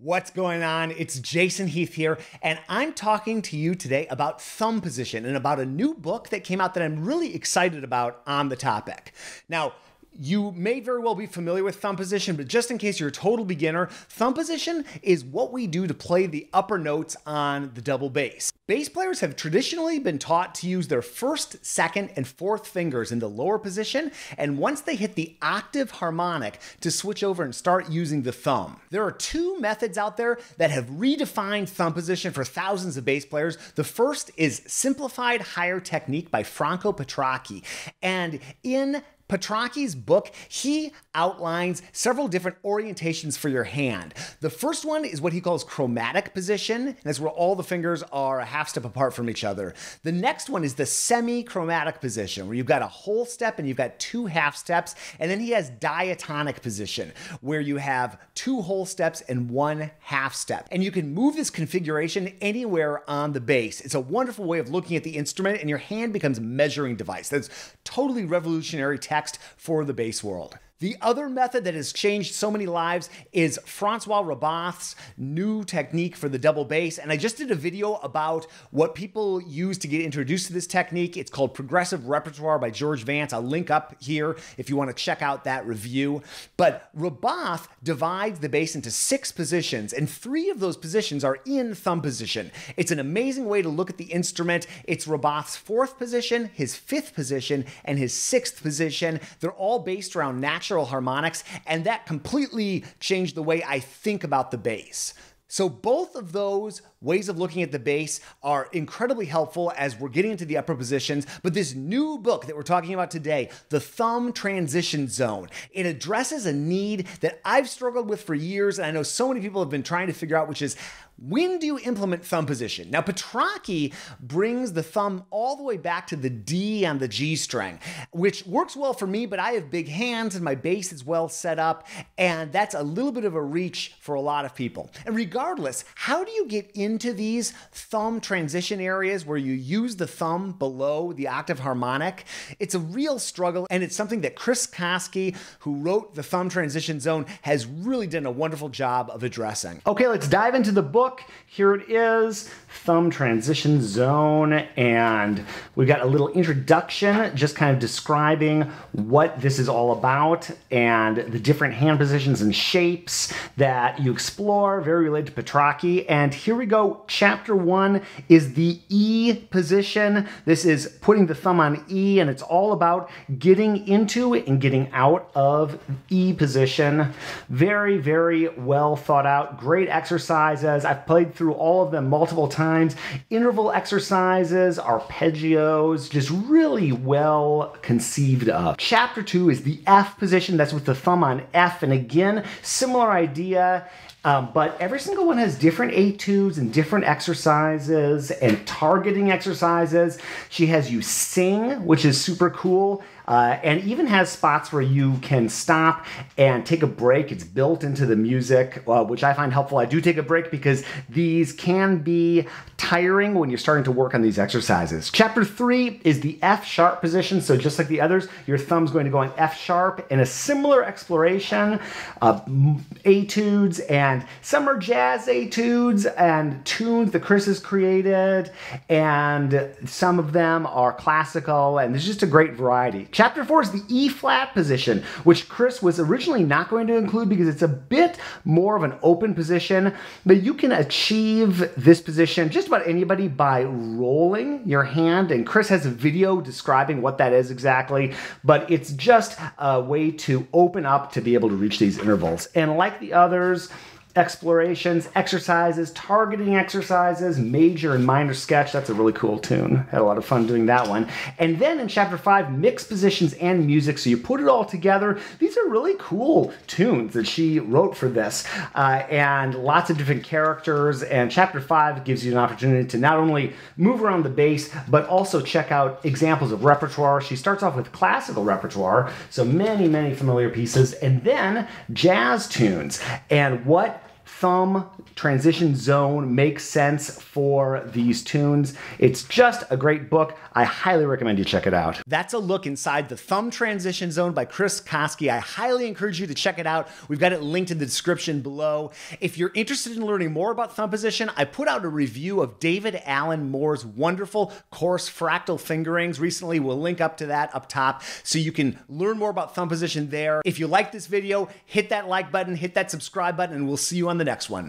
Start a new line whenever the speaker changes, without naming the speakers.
What's going on? It's Jason Heath here, and I'm talking to you today about thumb position and about a new book that came out that I'm really excited about on the topic. Now, you may very well be familiar with thumb position, but just in case you're a total beginner, thumb position is what we do to play the upper notes on the double bass. Bass players have traditionally been taught to use their first, second, and fourth fingers in the lower position, and once they hit the octave harmonic, to switch over and start using the thumb. There are two methods out there that have redefined thumb position for thousands of bass players. The first is Simplified Higher Technique by Franco Petracchi, and in Petracchi's book, he outlines several different orientations for your hand. The first one is what he calls chromatic position, and that's where all the fingers are a half step apart from each other. The next one is the semi-chromatic position, where you've got a whole step and you've got two half steps, and then he has diatonic position, where you have two whole steps and one half step. And you can move this configuration anywhere on the bass. It's a wonderful way of looking at the instrument, and your hand becomes a measuring device. That's totally revolutionary tech text for the bass world. The other method that has changed so many lives is Francois Rabbath's new technique for the double bass. And I just did a video about what people use to get introduced to this technique. It's called Progressive Repertoire by George Vance. I'll link up here if you want to check out that review. But Rabbath divides the bass into six positions, and three of those positions are in thumb position. It's an amazing way to look at the instrument. It's Rabbath's fourth position, his fifth position, and his sixth position. They're all based around natural harmonics, and that completely changed the way I think about the bass. So both of those ways of looking at the bass are incredibly helpful as we're getting into the upper positions. But this new book that we're talking about today, The Thumb Transition Zone, it addresses a need that I've struggled with for years, and I know so many people have been trying to figure out, which is when do you implement thumb position? Now, Petracchi brings the thumb all the way back to the D on the G string, which works well for me, but I have big hands and my bass is well set up, and that's a little bit of a reach for a lot of people. And regardless, how do you get into these thumb transition areas where you use the thumb below the octave harmonic? It's a real struggle, and it's something that Chris Kosky, who wrote the thumb transition zone, has really done a wonderful job of addressing. Okay, let's dive into the book. Here it is, thumb transition zone. And we've got a little introduction just kind of describing what this is all about and the different hand positions and shapes that you explore, very related to Petracchi. And here we go. So chapter one is the E position. This is putting the thumb on E, and it's all about getting into and getting out of E position. Very, very well thought out. Great exercises. I've played through all of them multiple times. Interval exercises, arpeggios, just really well conceived of. Chapter two is the F position. That's with the thumb on F. And again, similar idea. Um, but every single one has different etudes and different exercises and targeting exercises. She has you sing, which is super cool uh, and even has spots where you can stop and take a break. It's built into the music, uh, which I find helpful. I do take a break because these can be tiring when you're starting to work on these exercises. Chapter three is the F sharp position. So just like the others, your thumb's going to go on F sharp in a similar exploration of etudes and some are jazz etudes and tunes that Chris has created, and some of them are classical, and there's just a great variety. Chapter four is the E flat position, which Chris was originally not going to include because it's a bit more of an open position, but you can achieve this position just about anybody by rolling your hand. And Chris has a video describing what that is exactly, but it's just a way to open up to be able to reach these intervals. And like the others, explorations, exercises, targeting exercises, major and minor sketch. That's a really cool tune. Had a lot of fun doing that one. And then in chapter five, mixed positions and music. So you put it all together. These are really cool tunes that she wrote for this, uh, and lots of different characters. And chapter five gives you an opportunity to not only move around the bass, but also check out examples of repertoire. She starts off with classical repertoire, so many, many familiar pieces, and then jazz tunes. And what thumb transition zone makes sense for these tunes. It's just a great book. I highly recommend you check it out. That's a look inside the thumb transition zone by Chris Kosky. I highly encourage you to check it out. We've got it linked in the description below. If you're interested in learning more about thumb position, I put out a review of David Allen Moore's wonderful course Fractal Fingerings recently. We'll link up to that up top so you can learn more about thumb position there. If you like this video, hit that like button, hit that subscribe button, and we'll see you on the next one.